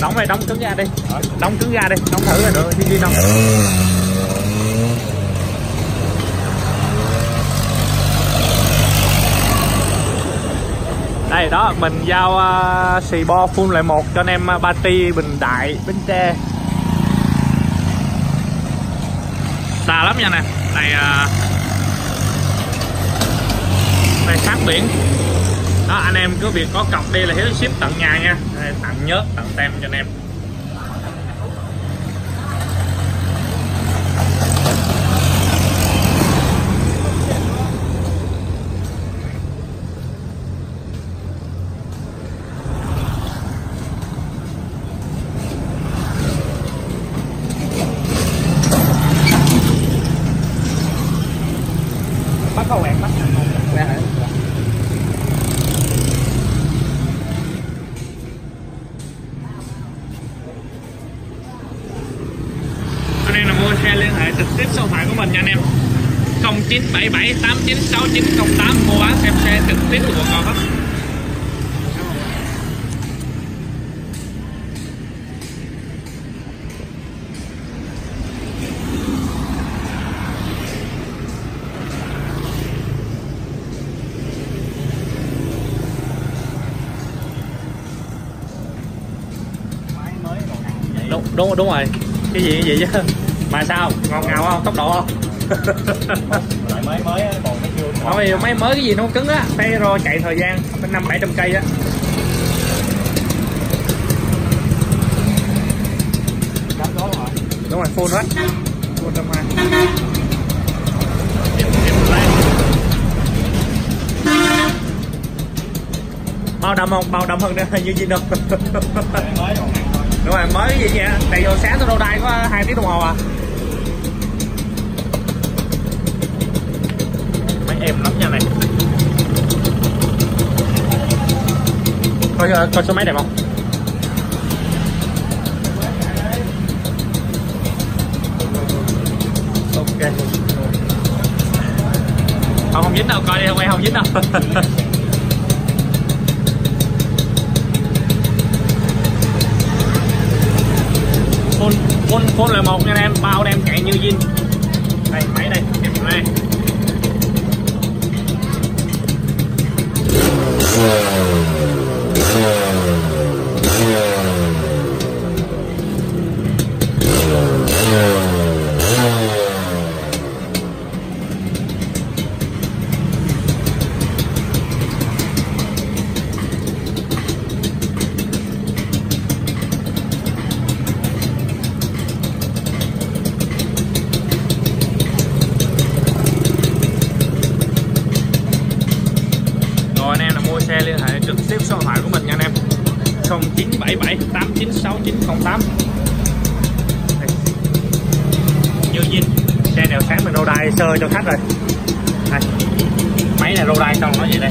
đóng này đóng cứng ra đi. Đóng cứng ra đi đóng thử là được đi đi đâu đây đó mình giao uh, xì bo full lại một cho anh em à, uh, ba bình đại bến tre. Xa lắm nha nè. Này uh, này sát biển anh em cứ việc có cọc đi là hiếu ship tận nhà nha. Tặng nhớt tặng tem cho anh em bắt cầu quẹt bắt quẹt hả anh em nào mua xe liên hệ trực tiếp số điện thoại của mình nha anh em. 0977 896908 mua bán xem xe trực tiếp của con. Hết đúng đúng đúng rồi. Cái gì cái gì chứ? Mà sao? Ngon ngào không? Tốc độ không? Lại mới mới còn cái chưa Thôi máy mới cái gì nó không cứng á. Phải ro chạy thời gian Phải năm bảy trăm cây á. Rồi. Đúng rồi full hết. Full trăm hai. Bao đậm không? Bao đậm hơn như gì đâu Đúng rồi mới gì vậy? Tại giờ sáng tôi đâu đai có 2 tiếng đồng hồ à đẹp lắm nha này Coi, coi số máy đẹp không? ok. Không không dính đâu coi đi không em không dính đâu. Phun phun phun là một nha em bao đem chạy như zin. Đây máy đây Rồi anh em nào mua xe liên hệ trực tiếp số điện thoại của mình nha anh em. 0977 896908 Như zin Xe nào sáng mình rô đai sơ cho khách rồi. Đây. Máy này rô đai xong nó vậy đây.